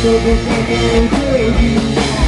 都不再有意义。